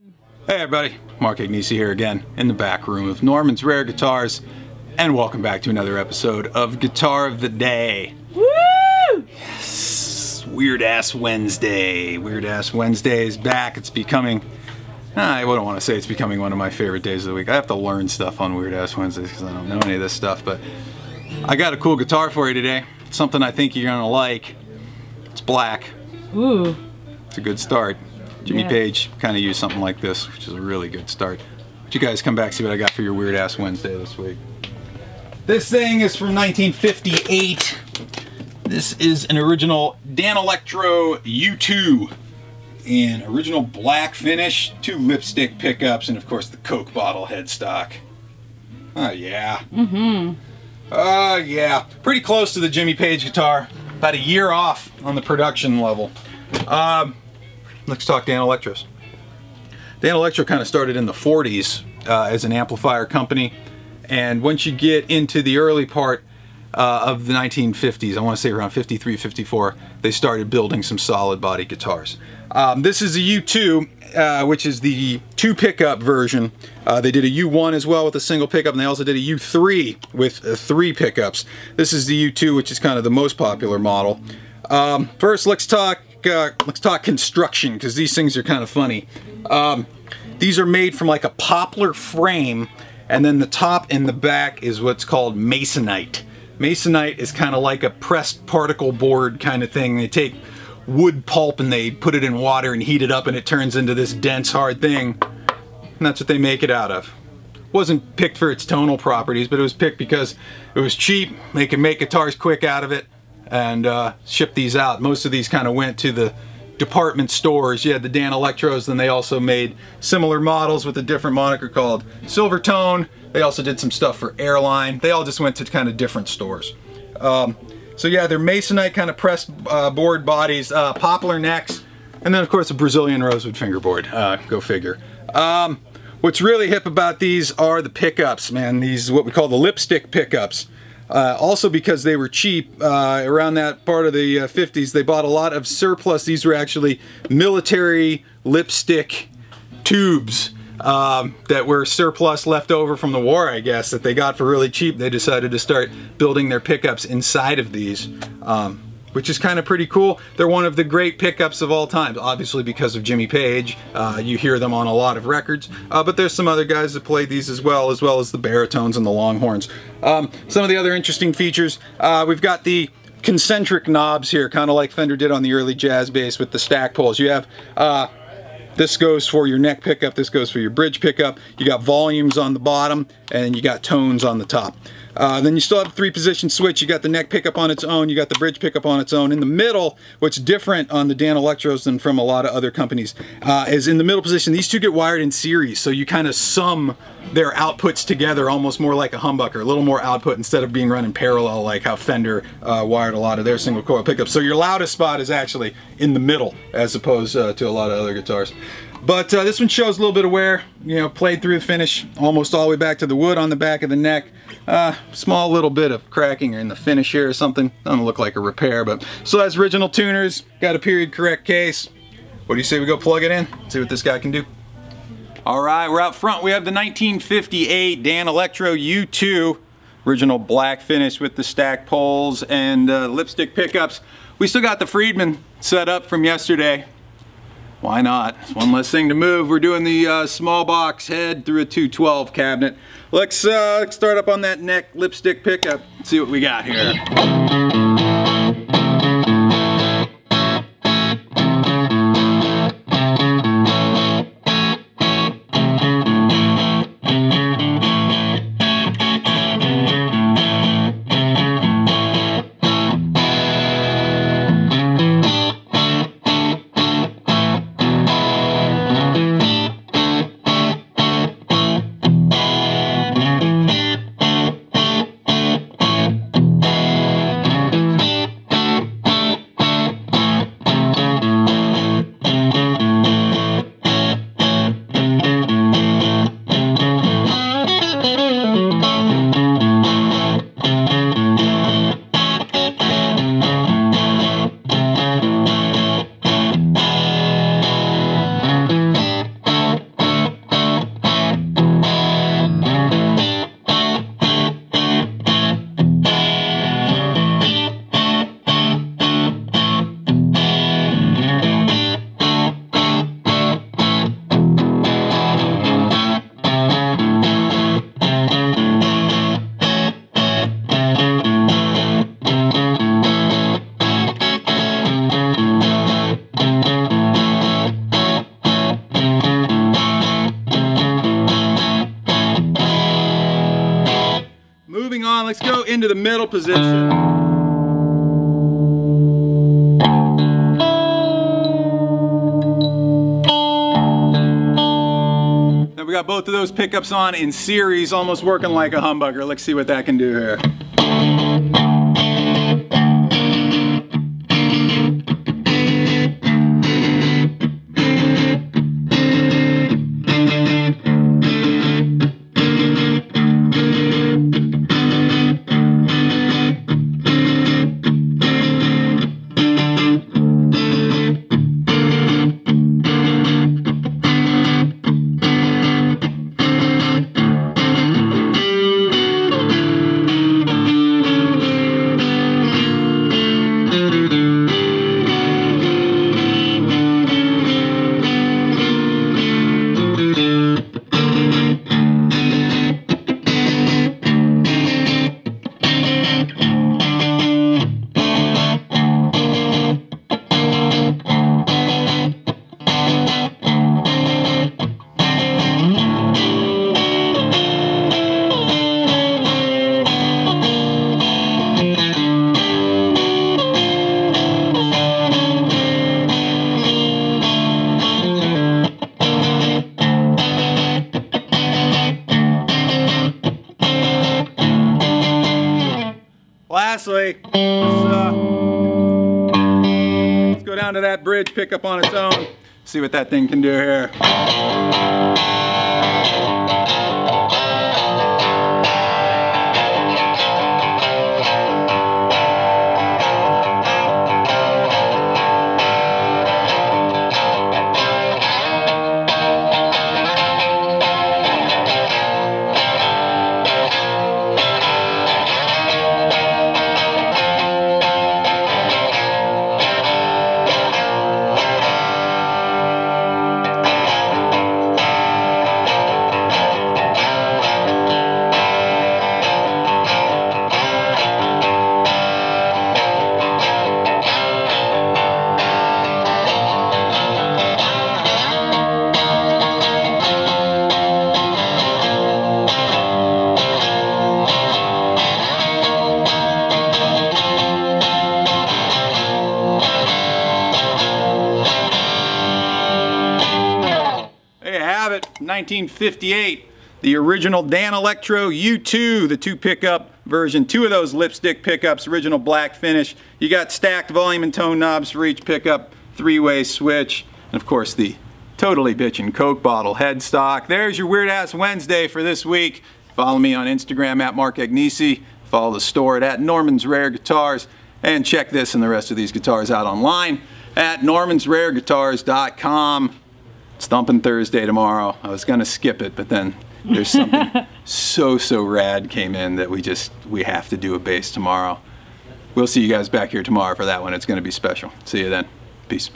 Hey everybody, Mark Agnesi here again in the back room of Norman's Rare Guitars and welcome back to another episode of Guitar of the Day. Woo! Yes, Weird Ass Wednesday. Weird Ass Wednesday is back. It's becoming, ah, I wouldn't want to say it's becoming one of my favorite days of the week. I have to learn stuff on Weird Ass Wednesdays because I don't know any of this stuff, but I got a cool guitar for you today. Something I think you're gonna like. It's black. Ooh. It's a good start. Jimmy Yes. Page kind of used something like this, which is a really good start. But you guys come back see what I got for your weird ass Wednesday this week. This thing is from 1958. This is an original Danelectro U2 in original black finish, two lipstick pickups, and of course the Coke bottle headstock. Oh yeah. Mm-hmm. Oh yeah. Pretty close to the Jimmy Page guitar. About a year off on the production level. Um, let's talk Danelectros. Dan Electro kind of started in the 40s uh, as an amplifier company, and once you get into the early part uh, of the 1950s, I want to say around 53, 54, they started building some solid body guitars. Um, this is a U2, uh, which is the two pickup version. Uh, they did a U1 as well with a single pickup, and they also did a U3 with uh, three pickups. This is the U2, which is kind of the most popular model. Um, first, let's talk uh, let's talk construction because these things are kind of funny. Um, these are made from like a poplar frame, and then the top and the back is what's called masonite. Masonite is kind of like a pressed particle board kind of thing. They take wood pulp and they put it in water and heat it up, and it turns into this dense, hard thing. And that's what they make it out of. Wasn't picked for its tonal properties, but it was picked because it was cheap. They could make guitars quick out of it and uh, ship these out. Most of these kind of went to the department stores. You had the Danelectros, then they also made similar models with a different moniker called Silvertone. They also did some stuff for Airline. They all just went to kind of different stores. Um, so yeah, they're masonite kind of pressed uh, board bodies, uh, poplar necks, and then of course a Brazilian rosewood fingerboard. Uh, go figure. Um, what's really hip about these are the pickups, man. These what we call the lipstick pickups. Uh, also because they were cheap uh, around that part of the uh, 50s, they bought a lot of surplus. These were actually military lipstick tubes um, that were surplus left over from the war, I guess, that they got for really cheap. They decided to start building their pickups inside of these. Um, which is kind of pretty cool. They're one of the great pickups of all time, obviously because of Jimmy Page. Uh, you hear them on a lot of records, uh, but there's some other guys that played these as well, as well as the baritones and the longhorns. Um, some of the other interesting features, uh, we've got the concentric knobs here, kind of like Fender did on the early jazz bass with the stack pots. You have uh, this goes for your neck pickup, this goes for your bridge pickup. You got volumes on the bottom, and you got tones on the top. Uh, then you still have a three position switch. You got the neck pickup on its own, you got the bridge pickup on its own. In the middle, what's different on the Danelectros than from a lot of other companies, uh, is in the middle position, these two get wired in series, so you kind of sum their outputs together almost more like a humbucker, a little more output instead of being run in parallel like how Fender uh, wired a lot of their single coil pickups. So your loudest spot is actually in the middle as opposed uh, to a lot of other guitars. But uh, this one shows a little bit of wear, you know, played through the finish almost all the way back to the wood on the back of the neck. Uh, small little bit of cracking in the finish here or something. Doesn't look like a repair, but so that's original tuners, got a period correct case. What do you say we go plug it in, see what this guy can do? All right, we're out front. We have the 1958 Danelectro U2, original black finish with the stack pots and uh, lipstick pickups. We still got the Friedman set up from yesterday. Why not? It's one less thing to move. We're doing the uh, small box head through a 212 cabinet. Let's, uh, let's start up on that neck lipstick pickup. See what we got here. Into the middle position. Now we got both of those pickups on in series, almost working like a humbucker. Let's see what that can do here. Lastly, let's, uh, let's go down to that bridge, pick up on its own, see what that thing can do here. Have it, 1958. The original Danelectro U2, the two pickup version, two of those lipstick pickups, original black finish. You got stacked volume and tone knobs for each pickup, three-way switch, and of course the totally bitchin' Coke bottle headstock. There's your Weird Ass Wednesday for this week. Follow me on Instagram at Mark Agnesi. Follow the store at, Norman's Rare Guitars. And check this and the rest of these guitars out online at normansrareguitars.com. Stomping Thursday tomorrow. I was gonna skip it, but then there's something so so rad came in that we just we have to do a bass tomorrow. We'll see you guys back here tomorrow for that one. It's gonna be special. See you then. Peace.